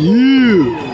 You.